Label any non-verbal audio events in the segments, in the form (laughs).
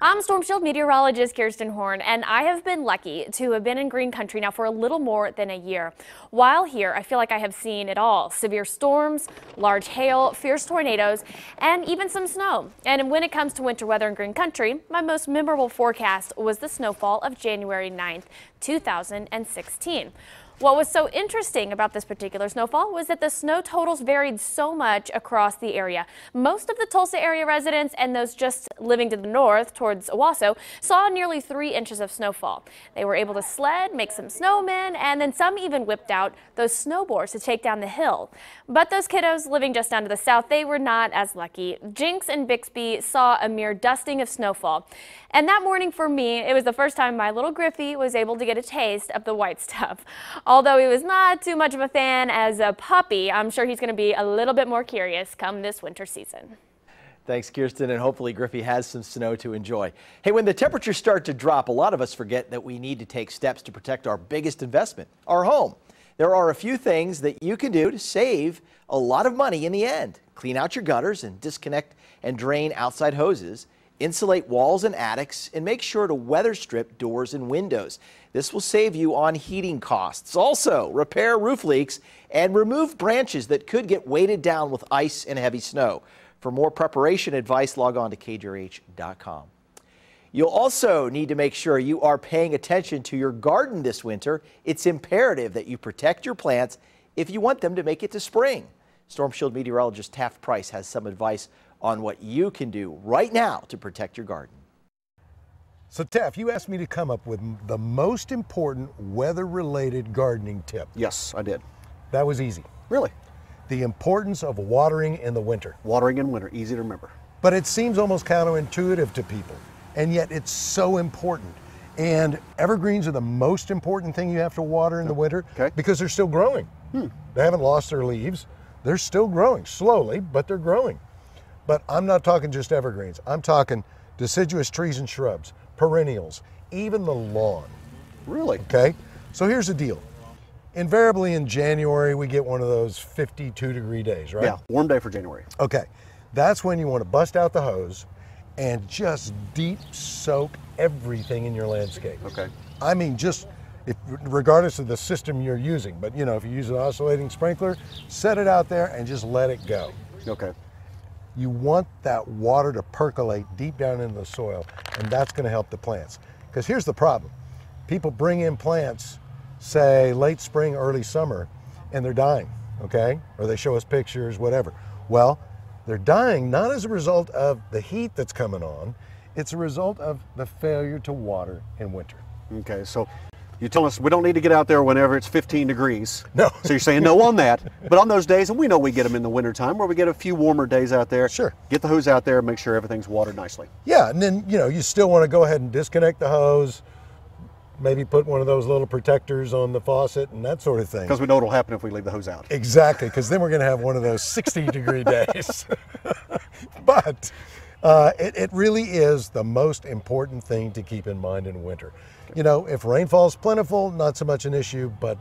I'm Storm Shield meteorologist Kirsten Horn, and I have been lucky to have been in green country now for a little more than a year. While here, I feel like I have seen it all severe storms, large hail, fierce tornadoes, and even some snow. And when it comes to winter weather in green country, my most memorable forecast was the snowfall of January 9th, 2016. What was so interesting about this particular snowfall was that the snow totals varied so much across the area. Most of the Tulsa area residents and those just living to the north towards Owasso saw nearly three inches of snowfall. They were able to sled, make some snowmen, and then some even whipped out those snowboards to take down the hill. But those kiddos living just down to the south, they were not as lucky. Jenks and Bixby saw a mere dusting of snowfall. And that morning for me, it was the first time my little Griffey was able to get a taste of the white stuff. Although he was not too much of a fan as a puppy, I'm sure he's going to be a little bit more curious come this winter season. Thanks, Kirsten, and hopefully Griffey has some snow to enjoy. Hey, when the temperatures start to drop, a lot of us forget that we need to take steps to protect our biggest investment, our home. There are a few things that you can do to save a lot of money in the end. Clean out your gutters and disconnect and drain outside hoses. Insulate walls and attics and make sure to weather strip doors and windows. This will save you on heating costs. Also, repair roof leaks and remove branches that could get weighted down with ice and heavy snow. For more preparation advice, log on to kjrh.com. You'll also need to make sure you are paying attention to your garden this winter. It's imperative that you protect your plants if you want them to make it to spring. Storm Shield meteorologist Taft Price has some advice on what you can do right now to protect your garden. So, Taft, you asked me to come up with the most important weather related gardening tip. Yes, I did. That was easy. Really? The importance of watering in the winter. Watering in winter, easy to remember. But it seems almost counterintuitive to people, and yet it's so important. And evergreens are the most important thing you have to water in the winter okay. because they're still growing. Hmm. They haven't lost their leaves. They're still growing slowly, but they're growing. But I'm not talking just evergreens. I'm talking deciduous trees and shrubs, perennials, even the lawn. Really? Okay. So here's the deal. Invariably in January, we get one of those 52 degree days, right? Yeah, warm day for January. Okay. That's when you want to bust out the hose and just deep soak everything in your landscape. Okay. I mean, just if, regardless of the system you're using, but you know, if you use an oscillating sprinkler, set it out there and just let it go. Okay you want that water to percolate deep down into the soil, and that's going to help the plants. Because here's the problem people bring in plants, say late spring, early summer, and they're dying, okay? Or they show us pictures, whatever. Well, they're dying not as a result of the heat that's coming on, it's a result of the failure to water in winter. Okay, so you tell us we don't need to get out there whenever it's 15 degrees. No. (laughs) So you're saying no on that. But on those days, and we know we get them in the wintertime where we get a few warmer days out there. Sure. Get the hose out there, make sure everything's watered nicely. Yeah, and then, you know, you still want to go ahead and disconnect the hose, maybe put one of those little protectors on the faucet and that sort of thing. Because we know what'll happen if we leave the hose out. Exactly, because then we're going to have one of those 60 degree (laughs) days. (laughs) but uh, it, it really is the most important thing to keep in mind in winter. You know, if rainfall is plentiful, not so much an issue, but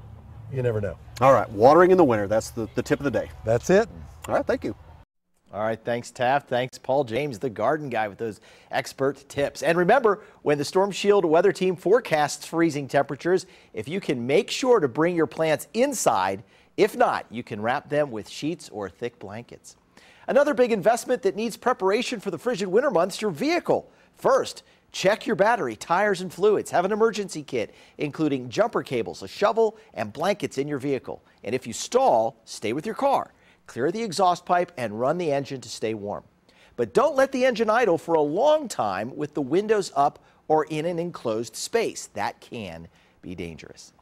you never know. All right, watering in the winter, that's the, the tip of the day. That's it. All right, thank you. All right, thanks, Taft. Thanks, Paul James, the garden guy, with those expert tips. And remember, when the Storm Shield weather team forecasts freezing temperatures, if you can make sure to bring your plants inside, if not, you can wrap them with sheets or thick blankets. Another big investment that needs preparation for the frigid winter months, your vehicle. First, check your battery, tires, and fluids. Have an emergency kit, including jumper cables, a shovel, and blankets in your vehicle. And if you stall, stay with your car. Clear the exhaust pipe and run the engine to stay warm. But don't let the engine idle for a long time with the windows up or in an enclosed space. That can be dangerous.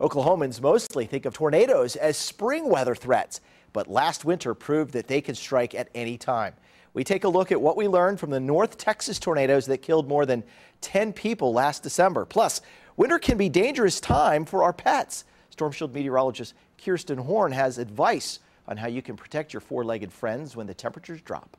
Oklahomans mostly think of tornadoes as spring weather threats but last winter proved that they can strike at any time. We take a look at what we learned from the North Texas tornadoes that killed more than 10 people last December. Plus, winter can be dangerous time for our pets. Storm Shield meteorologist Kirsten Horn has advice on how you can protect your four-legged friends when the temperatures drop.